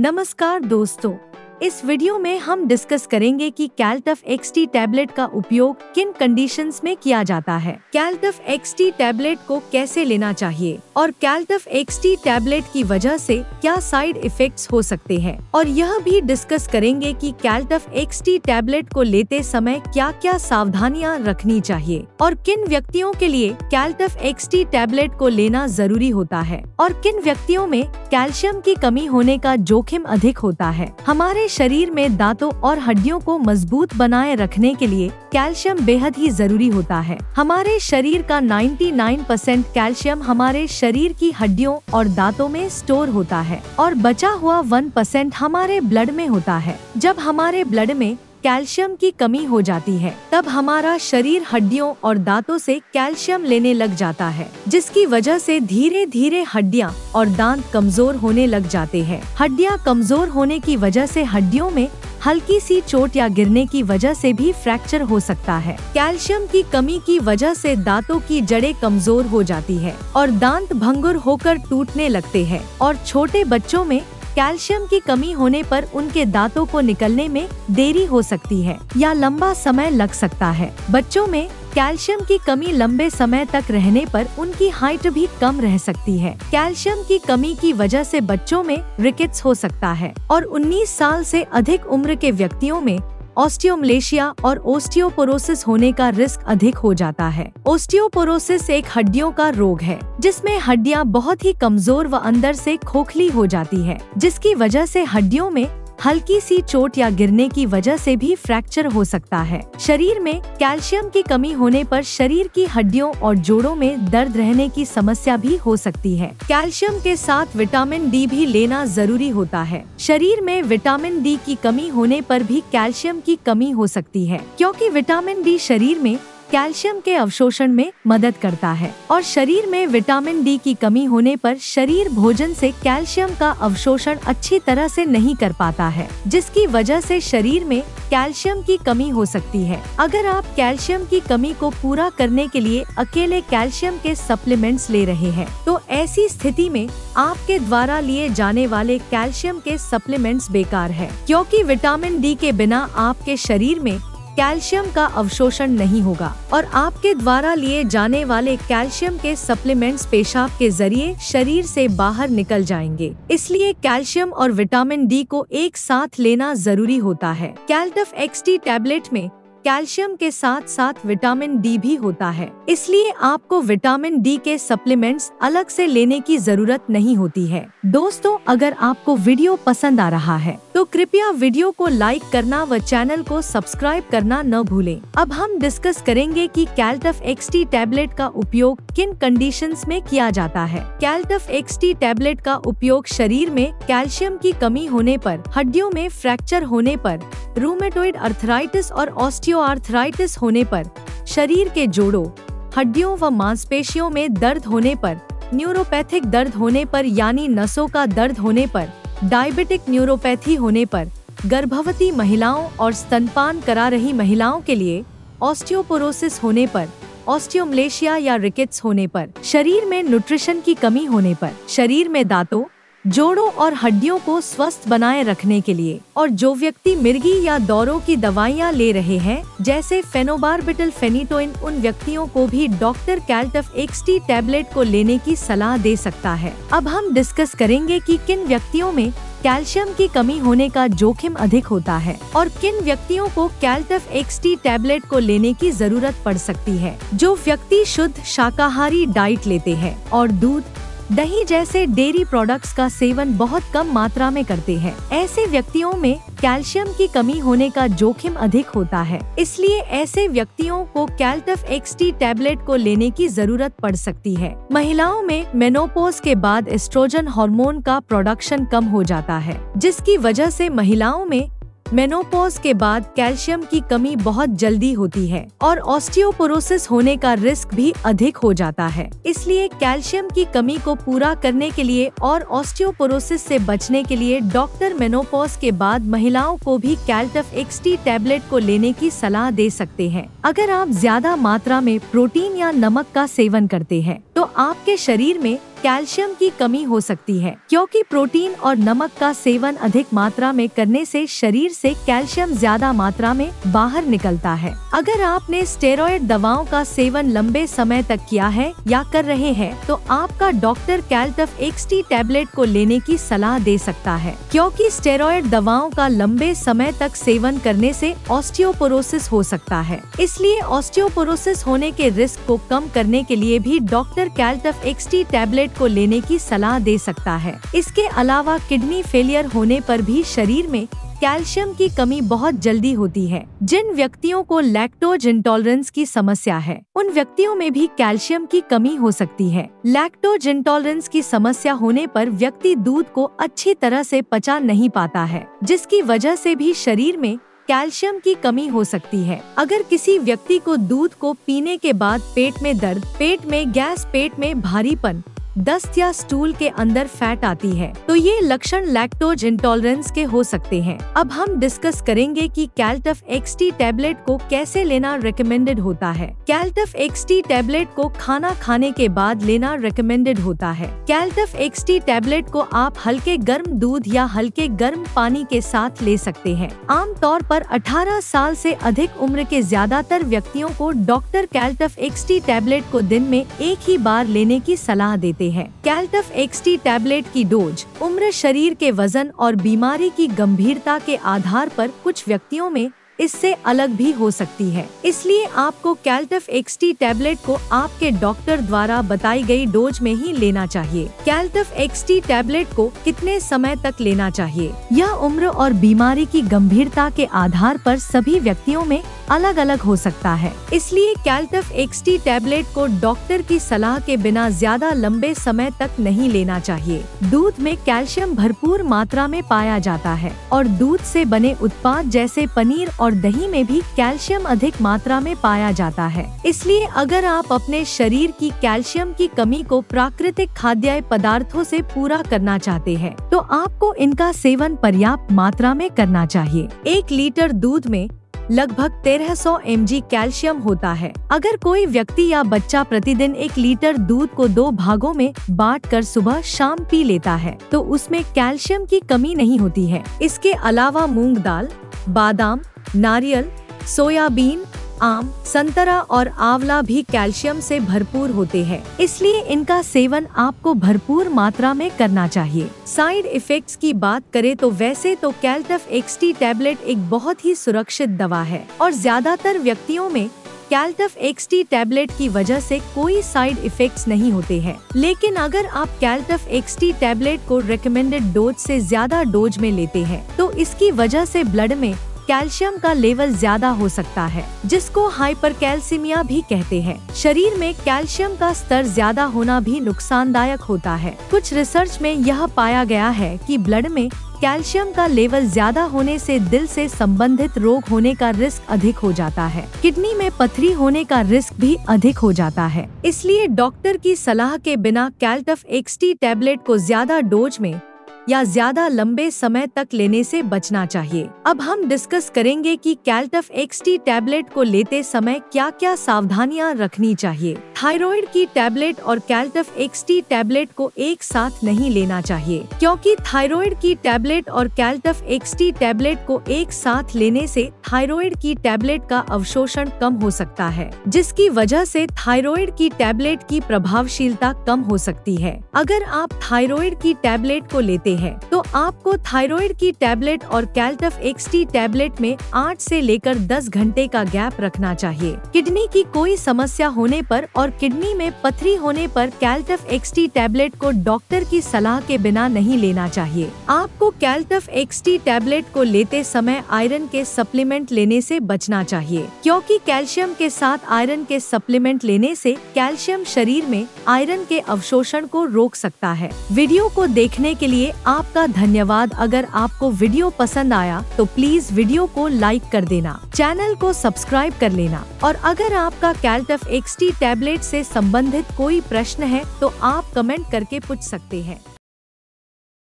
नमस्कार दोस्तों इस वीडियो में हम डिस्कस करेंगे कि कैल्टफ एक्सटी टैबलेट का उपयोग किन कंडीशंस में किया जाता है। कैल्टफ एक्सटी टैबलेट को कैसे लेना चाहिए और कैल्टफ एक्सटी टैबलेट की वजह से क्या साइड इफेक्ट्स हो सकते हैं। और यह भी डिस्कस करेंगे कि कैल्टफ एक्सटी टैबलेट को लेते समय क्या क्या सावधानियाँ रखनी चाहिए और किन व्यक्तियों के लिए कैल्टफ एक्सटी टैबलेट को लेना ज़रूरी होता है और किन व्यक्तियों में कैल्शियम की कमी होने का जोखिम अधिक होता है। हमारे शरीर में दांतों और हड्डियों को मज़बूत बनाए रखने के लिए कैल्शियम बेहद ही ज़रूरी होता है। हमारे शरीर का 99 परसेंट कैल्शियम हमारे शरीर की हड्डियों और दांतों में स्टोर होता है और बचा हुआ 1 परसेंट हमारे ब्लड में होता है। जब हमारे ब्लड में कैल्शियम की कमी हो जाती है, तब हमारा शरीर हड्डियों और दांतों से कैल्शियम लेने लग जाता है, जिसकी वजह से धीरे धीरे हड्डियाँ और दांत कमज़ोर होने लग जाते हैं। हड्डियाँ कमज़ोर होने की वजह से हड्डियों में हल्की सी चोट या गिरने की वजह से भी फ्रैक्चर हो सकता है। कैल्शियम की कमी की वजह से दांतों की जड़ें कमज़ोर हो जाती है और दांत भंगुर होकर टूटने लगते हैं और छोटे बच्चों में कैल्शियम की कमी होने पर उनके दांतों को निकलने में देरी हो सकती है या लंबा समय लग सकता है। बच्चों में कैल्शियम की कमी लंबे समय तक रहने पर उनकी हाइट भी कम रह सकती है। कैल्शियम की कमी की वजह से बच्चों में रिकेट्स हो सकता है और 19 साल से अधिक उम्र के व्यक्तियों में ऑस्टियोमलेशिया और ओस्टियोपोरोसिस होने का रिस्क अधिक हो जाता है। ओस्टियोपोरोसिस एक हड्डियों का रोग है, जिसमें हड्डियाँ बहुत ही कमज़ोर व अंदर से खोखली हो जाती है, जिसकी वजह से हड्डियों में हल्की सी चोट या गिरने की वजह से भी फ्रैक्चर हो सकता है। शरीर में कैल्शियम की कमी होने पर शरीर की हड्डियों और जोड़ों में दर्द रहने की समस्या भी हो सकती है। कैल्शियम के साथ विटामिन डी भी लेना ज़रूरी होता है। शरीर में विटामिन डी की कमी होने पर भी कैल्शियम की कमी हो सकती है, क्योंकि विटामिन डी शरीर में कैल्शियम के अवशोषण में मदद करता है और शरीर में विटामिन डी की कमी होने पर शरीर भोजन से कैल्शियम का अवशोषण अच्छी तरह से नहीं कर पाता है, जिसकी वजह से शरीर में कैल्शियम की कमी हो सकती है। अगर आप कैल्शियम की कमी को पूरा करने के लिए अकेले कैल्शियम के सप्लीमेंट्स ले रहे हैं तो ऐसी स्थिति में आपके द्वारा लिए जाने वाले कैल्शियम के सप्लीमेंट्स बेकार है, क्योंकि विटामिन डी के बिना आपके शरीर में कैल्शियम का अवशोषण नहीं होगा और आपके द्वारा लिए जाने वाले कैल्शियम के सप्लीमेंट्स पेशाब के ज़रिए शरीर से बाहर निकल जाएँगे। इसलिए कैल्शियम और विटामिन डी को एक साथ लेना ज़रूरी होता है। कैल्टफ एक्सटी टैबलेट में कैल्शियम के साथ साथ विटामिन डी भी होता है। इसलिए आपको विटामिन डी के सप्लीमेंट्स अलग से लेने की ज़रूरत नहीं होती है। दोस्तों, अगर आपको वीडियो पसंद आ रहा है तो कृपया वीडियो को लाइक करना व चैनल को सब्सक्राइब करना न भूलें। अब हम डिस्कस करेंगे कि कैल्टफ एक्सटी टैबलेट का उपयोग किन कंडीशंस में किया जाता है। कैल्टफ एक्सटी टैबलेट का उपयोग शरीर में कैल्शियम की कमी होने पर, हड्डियों में फ्रैक्चर होने पर रूमेटोइड अर्थराइटिस और ऑस्टियोआर्थराइटिस होने पर, शरीर के जोड़ों, हड्डियों व मांसपेशियों में दर्द होने पर न्यूरोपैथिक दर्द होने पर यानी नसों का दर्द होने पर डायबिटिक न्यूरोपैथी होने पर, गर्भवती महिलाओं और स्तनपान करा रही महिलाओं के लिए ऑस्टियोपोरोसिस होने पर ऑस्टियोमलेशिया या रिकेट्स होने पर, शरीर में न्यूट्रिशन की कमी होने पर, शरीर में दांतों जोड़ों और हड्डियों को स्वस्थ बनाए रखने के लिए। और जो व्यक्ति मिर्गी या दौरों की दवाइयाँ ले रहे हैं, जैसे फेनोबारबिटल फेनिटोइन, उन व्यक्तियों को भी डॉक्टर कैल्टफ एक्सटी टैबलेट को लेने की सलाह दे सकता है। अब हम डिस्कस करेंगे कि किन व्यक्तियों में कैल्शियम की कमी होने का जोखिम अधिक होता है और किन व्यक्तियों को कैल्टफ एक्सटी टैबलेट को लेने की ज़रूरत पड़ सकती है। जो व्यक्ति शुद्ध शाकाहारी डाइट लेते हैं और दूध दही जैसे डेयरी प्रोडक्ट्स का सेवन बहुत कम मात्रा में करते हैं। ऐसे व्यक्तियों में कैल्शियम की कमी होने का जोखिम अधिक होता है। इसलिए ऐसे व्यक्तियों को कैल्टफ एक्सटी टैबलेट को लेने की ज़रूरत पड़ सकती है। महिलाओं में मेनोपोज के बाद एस्ट्रोजन हार्मोन का प्रोडक्शन कम हो जाता है, जिसकी वजह से महिलाओं में मेनोपॉज के बाद कैल्शियम की कमी बहुत जल्दी होती है और ऑस्टियोपोरोसिस होने का रिस्क भी अधिक हो जाता है। इसलिए कैल्शियम की कमी को पूरा करने के लिए और ऑस्टियोपोरोसिस से बचने के लिए डॉक्टर मेनोपोज के बाद महिलाओं को भी कैल्टफ एक्सटी टैबलेट को लेने की सलाह दे सकते हैं। अगर आप ज़्यादा मात्रा में प्रोटीन या नमक का सेवन करते हैं तो आपके शरीर में कैल्शियम की कमी हो सकती है, क्योंकि प्रोटीन और नमक का सेवन अधिक मात्रा में करने से शरीर से कैल्शियम ज़्यादा मात्रा में बाहर निकलता है। अगर आपने स्टेरॉयड दवाओं का सेवन लंबे समय तक किया है या कर रहे हैं तो आपका डॉक्टर कैल्टफ एक्सटी टैबलेट को लेने की सलाह दे सकता है, क्योंकि स्टेरॉयड दवाओं का लंबे समय तक सेवन करने से ऑस्टियोपोरोसिस हो सकता है। इसलिए ऑस्टियोपोरोसिस होने के रिस्क को कम करने के लिए भी डॉक्टर कैल्टफ एक्सटी टैबलेट को लेने की सलाह दे सकता है। इसके अलावा किडनी फेलियर होने पर भी शरीर में कैल्शियम की कमी बहुत जल्दी होती है। जिन व्यक्तियों को लैक्टोज इंटॉलरेंस की समस्या है, उन व्यक्तियों में भी कैल्शियम की कमी हो सकती है। लैक्टोज इंटॉलरेंस की समस्या होने पर व्यक्ति दूध को अच्छी तरह से पचा नहीं पाता है, जिसकी वजह से भी शरीर में कैल्शियम की कमी हो सकती है। अगर किसी व्यक्ति को दूध को पीने के बाद पेट में दर्द, पेट में गैस, पेट में भारीपन दस्त या स्टूल के अंदर फैट आती है तो ये लक्षण लैक्टोज इंटॉलरेंस के हो सकते हैं। अब हम डिस्कस करेंगे कि कैल्टफ एक्सटी टैबलेट को कैसे लेना रिकमेंडेड होता है। कैल्टफ एक्सटी टैबलेट को खाना खाने के बाद लेना रिकमेंडेड होता है। कैल्टफ एक्सटी टैबलेट को आप हल्के गर्म दूध या हल्के गर्म पानी के साथ ले सकते हैं। आमतौर पर 18 साल से अधिक उम्र के ज़्यादातर व्यक्तियों को डॉक्टर कैल्टफ एक्सटी टैबलेट को दिन में एक ही बार लेने की सलाह देते हैं। कैल्टफ एक्सटी टैबलेट की डोज, उम्र शरीर के वज़न और बीमारी की गंभीरता के आधार पर कुछ व्यक्तियों में इससे अलग भी हो सकती है। इसलिए आपको कैल्टफ एक्सटी टैबलेट को आपके डॉक्टर द्वारा बताई गई डोज में ही लेना चाहिए। कैल्टफ एक्सटी टैबलेट को कितने समय तक लेना चाहिए? यह उम्र और बीमारी की गंभीरता के आधार पर सभी व्यक्तियों में अलग अलग हो सकता है। इसलिए कैल्टफ एक्सटी टैबलेट को डॉक्टर की सलाह के बिना ज़्यादा लंबे समय तक नहीं लेना चाहिए। दूध में कैल्शियम भरपूर मात्रा में पाया जाता है और दूध से बने उत्पाद जैसे पनीर और दही में भी कैल्शियम अधिक मात्रा में पाया जाता है। इसलिए अगर आप अपने शरीर की कैल्शियम की कमी को प्राकृतिक खाद्य पदार्थों से पूरा करना चाहते हैं तो आपको इनका सेवन पर्याप्त मात्रा में करना चाहिए। एक लीटर दूध में लगभग 1300 सौ कैल्शियम होता है। अगर कोई व्यक्ति या बच्चा प्रतिदिन एक लीटर दूध को दो भागों में बांट कर सुबह शाम पी लेता है तो उसमें कैल्शियम की कमी नहीं होती है। इसके अलावा मूंग दाल, बादाम नारियल, सोयाबीन, आम, संतरा और आंवला भी कैल्शियम से भरपूर होते हैं। इसलिए इनका सेवन आपको भरपूर मात्रा में करना चाहिए। साइड इफेक्ट्स की बात करें तो वैसे तो कैल्टफ एक्सटी टैबलेट एक बहुत ही सुरक्षित दवा है और ज़्यादातर व्यक्तियों में कैल्टफ एक्सटी टैबलेट की वजह से कोई साइड इफेक्ट्स नहीं होते हैं। लेकिन अगर आप कैल्टफ एक्सटी टैबलेट को रिकमेंडेड डोज से ज़्यादा डोज में लेते हैं तो इसकी वजह से ब्लड में कैल्शियम का लेवल ज़्यादा हो सकता है, जिसको हाइपर कैल्सिमिया भी कहते हैं। शरीर में कैल्शियम का स्तर ज़्यादा होना भी नुकसानदायक होता है। कुछ रिसर्च में यह पाया गया है कि ब्लड में कैल्शियम का लेवल ज़्यादा होने से दिल से संबंधित रोग होने का रिस्क अधिक हो जाता है। किडनी में पथरी होने का रिस्क भी अधिक हो जाता है। इसलिए डॉक्टर की सलाह के बिना कैल्टफ एक्सटी टैबलेट को ज़्यादा डोज में या ज़्यादा लंबे समय तक लेने से बचना चाहिए। अब हम डिस्कस करेंगे कि कैल्टफ एक्सटी टैबलेट को लेते समय क्या क्या सावधानियाँ रखनी चाहिए। थायराइड की टैबलेट और कैल्टफ एक्सटी टैबलेट को एक साथ नहीं लेना चाहिए, क्योंकि थायराइड की टैबलेट और कैल्टफ एक्सटी टैबलेट को एक साथ लेने से थायराइड की टैबलेट का अवशोषण कम हो सकता है, जिसकी वजह से थायराइड की टैबलेट की प्रभावशीलता कम हो सकती है। अगर आप थायराइड की टैबलेट को लेते है। तो आपको थायराइड की टैबलेट और कैल्टफ एक्सटी टैबलेट में 8 से लेकर 10 घंटे का गैप रखना चाहिए। किडनी की कोई समस्या होने पर और किडनी में पथरी होने पर कैल्टफ एक्सटी टैबलेट को डॉक्टर की सलाह के बिना नहीं लेना चाहिए। आपको कैल्टफ एक्सटी टैबलेट को लेते समय आयरन के सप्लीमेंट लेने से बचना चाहिए। क्योंकि कैल्शियम के साथ आयरन के सप्लीमेंट लेने से कैल्शियम शरीर में आयरन के अवशोषण को रोक सकता है। वीडियो को देखने के लिए आपका धन्यवाद। अगर आपको वीडियो पसंद आया तो प्लीज़ वीडियो को लाइक कर देना, चैनल को सब्सक्राइब कर लेना। और अगर आपका कैल्टफ एक्सटी टैबलेट से संबंधित कोई प्रश्न है तो आप कमेंट करके पूछ सकते हैं।